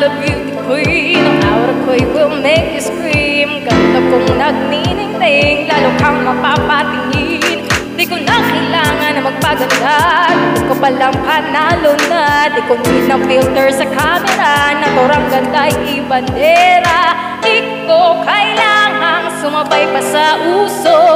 the beauty queen Ang aura ko'y will make you scream. Ganda kong nagniningning Lalo kang mapapatingin. Di ko na kailangan na magpaganda Di ko palang panalo na Di ko need ng filter sa camera. Naturang ganda'y ibandera Di ko kailangang sumabay pa sa uso.